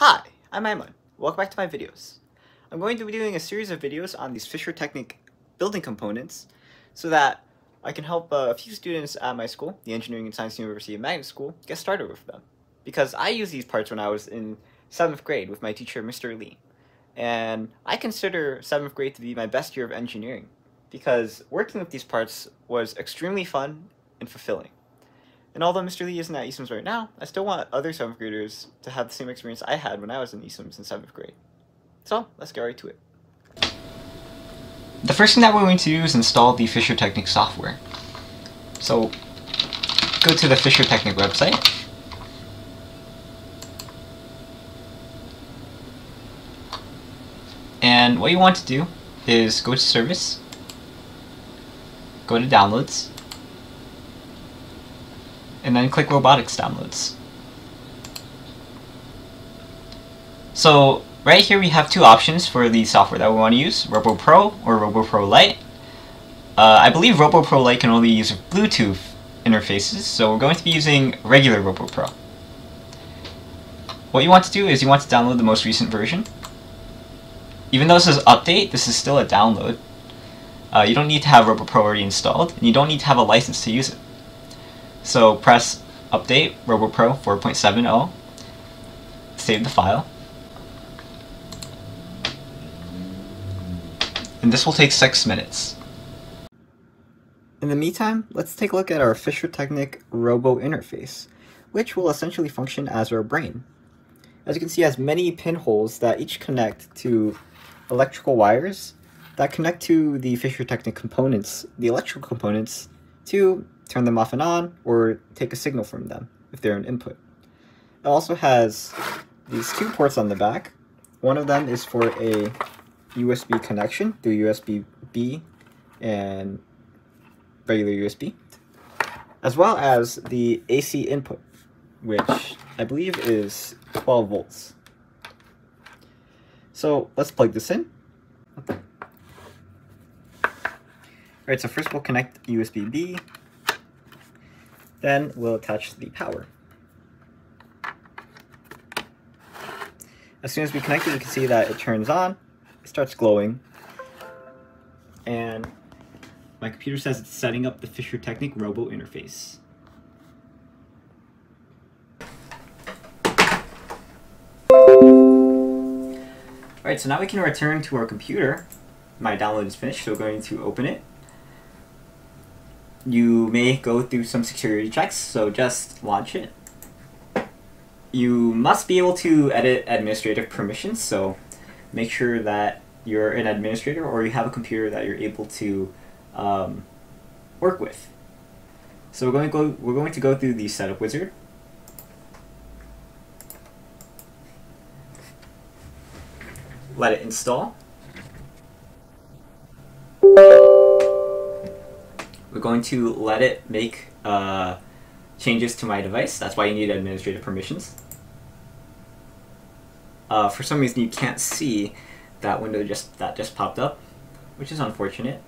Hi, I'm Aiman. Welcome back to my videos. I'm going to be doing a series of videos on these FischerTechnik building components so that I can help uh, a few students at my school, the Engineering and Science University of Magnet School, get started with them. Because I used these parts when I was in 7th grade with my teacher, Mr. Lee. And I consider 7th grade to be my best year of engineering because working with these parts was extremely fun and fulfilling. And although Mr. Lee isn't at ESUMS right now, I still want other 7th graders to have the same experience I had when I was in ESUMS in 7th grade. So, let's get right to it. The first thing that we're going to do is install the FischerTechnik software. So, go to the FischerTechnik website. And what you want to do is go to Service, go to Downloads, and then click Robotics Downloads. So right here we have two options for the software that we want to use, RoboPro or RoboPro Lite. Uh, I believe RoboPro Lite can only use Bluetooth interfaces, so we're going to be using regular RoboPro. What you want to do is you want to download the most recent version. Even though this is update, this is still a download. Uh, you don't need to have RoboPro already installed, and you don't need to have a license to use it. So press update RoboPro 4.70, save the file, and this will take 6 minutes. In the meantime, let's take a look at our FischerTechnik Robo interface, which will essentially function as our brain. As you can see, it has many pinholes that each connect to electrical wires that connect to the FischerTechnik components, the electrical components, to turn them off and on, or take a signal from them if they're an input. It also has these two ports on the back. One of them is for a USB connection through USB-B and regular USB, as well as the AC input, which I believe is 12 volts. So let's plug this in. Alright, so first we'll connect USB-B then we'll attach the power. As soon as we connect it, you can see that it turns on, it starts glowing, and my computer says it's setting up the FischerTechnik Robo interface. Alright, so now we can return to our computer. My download is finished, so we're going to open it you may go through some security checks, so just launch it. You must be able to edit administrative permissions, so make sure that you're an administrator or you have a computer that you're able to um, work with. So we're going to go we're going to go through the setup wizard. Let it install. We're going to let it make uh, changes to my device. That's why you need administrative permissions. Uh, for some reason you can't see that window just that just popped up, which is unfortunate.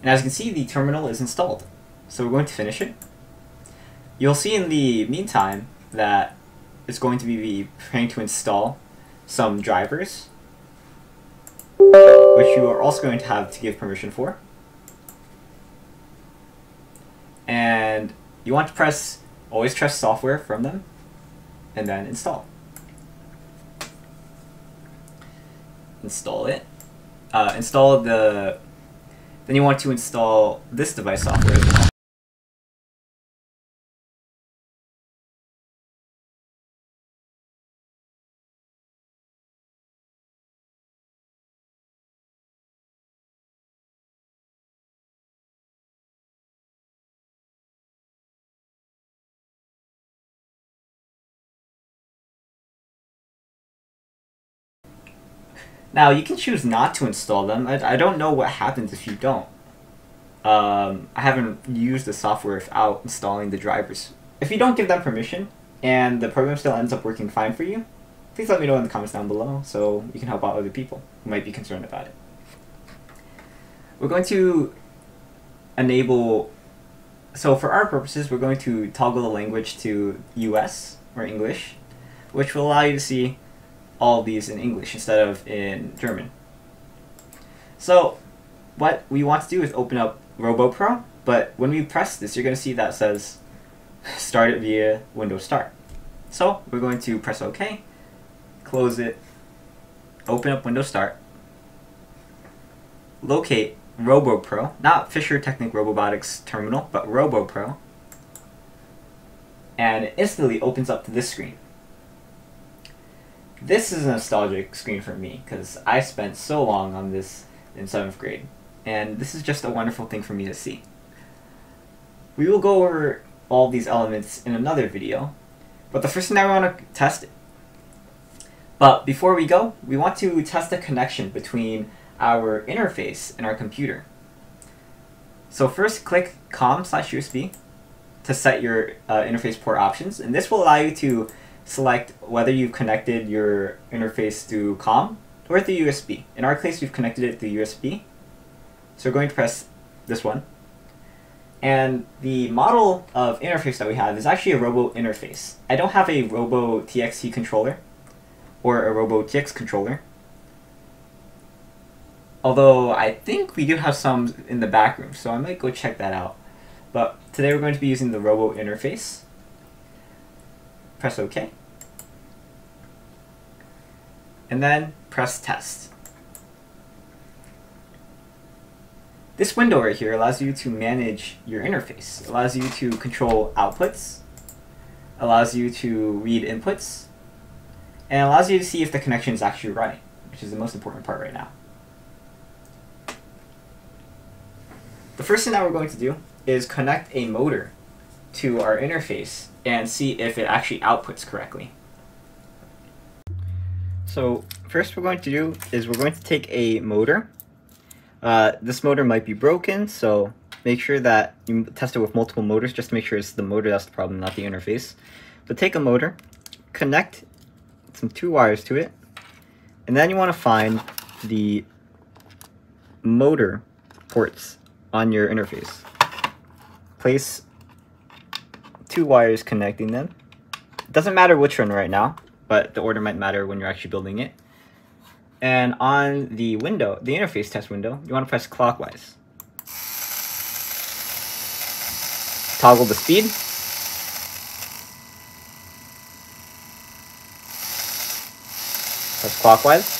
And as you can see, the terminal is installed. So we're going to finish it. You'll see in the meantime that it's going to be trying to install some drivers which you are also going to have to give permission for. And you want to press always trust software from them, and then install. Install it. Uh, install the, then you want to install this device software Now, you can choose not to install them. I, I don't know what happens if you don't. Um, I haven't used the software without installing the drivers. If you don't give them permission, and the program still ends up working fine for you, please let me know in the comments down below so you can help out other people who might be concerned about it. We're going to enable so for our purposes, we're going to toggle the language to US or English, which will allow you to see all these in English instead of in German. So what we want to do is open up RoboPro, but when we press this, you're going to see that says start it via Windows Start. So we're going to press OK, close it, open up Windows Start, locate RoboPro, not FischerTechnik Robotics Terminal, but RoboPro, and it instantly opens up to this screen. This is a nostalgic screen for me, because I spent so long on this in 7th grade, and this is just a wonderful thing for me to see. We will go over all these elements in another video, but the first thing I want to test but before we go, we want to test the connection between our interface and our computer. So first click COM slash USB to set your uh, interface port options, and this will allow you to select whether you've connected your interface through COM or through USB. In our case, we've connected it through USB. So we're going to press this one. And the model of interface that we have is actually a Robo interface. I don't have a Robo TXT controller or a Robo TX controller. Although I think we do have some in the back room, so I might go check that out. But today we're going to be using the Robo interface. Press OK. And then press test. This window right here allows you to manage your interface. It allows you to control outputs, allows you to read inputs, and allows you to see if the connection is actually running, which is the most important part right now. The first thing that we're going to do is connect a motor to our interface and see if it actually outputs correctly. So first we're going to do is we're going to take a motor. Uh, this motor might be broken, so make sure that you test it with multiple motors just to make sure it's the motor that's the problem, not the interface. But take a motor, connect some two wires to it, and then you want to find the motor ports on your interface. Place two wires connecting them. It doesn't matter which one right now, but the order might matter when you're actually building it. And on the window, the interface test window, you want to press clockwise. Toggle the speed. Press clockwise.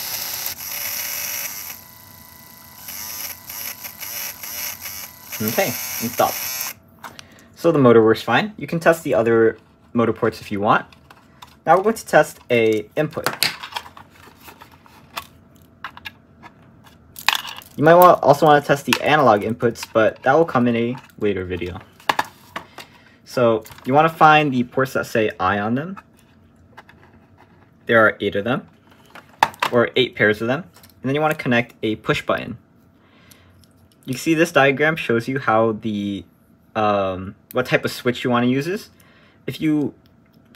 Okay, and stop. So the motor works fine. You can test the other motor ports if you want. Now we're going to test a input. You might want, also want to test the analog inputs, but that will come in a later video. So you want to find the ports that say I on them. There are eight of them, or eight pairs of them. And then you want to connect a push button you see this diagram shows you how the um, what type of switch you want to use is. If you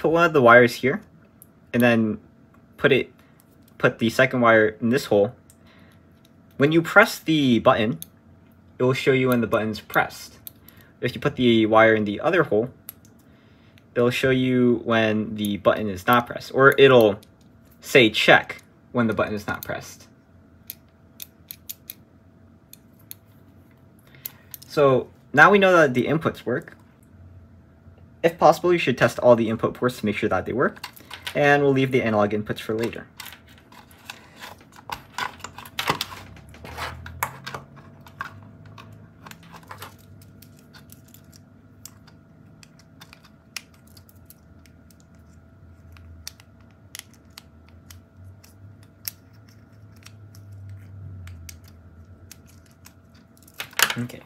put one of the wires here and then put it put the second wire in this hole, when you press the button, it will show you when the button's pressed. If you put the wire in the other hole, it'll show you when the button is not pressed, or it'll say check when the button is not pressed. So now we know that the inputs work. If possible, you should test all the input ports to make sure that they work. And we'll leave the analog inputs for later. Okay.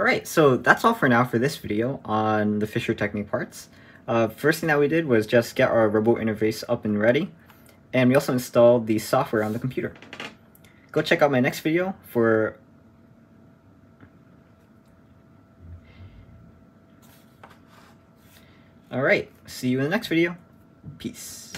Alright, so that's all for now for this video on the FischerTechnik parts. Uh, first thing that we did was just get our robot interface up and ready, and we also installed the software on the computer. Go check out my next video for Alright, see you in the next video. Peace.